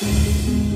Música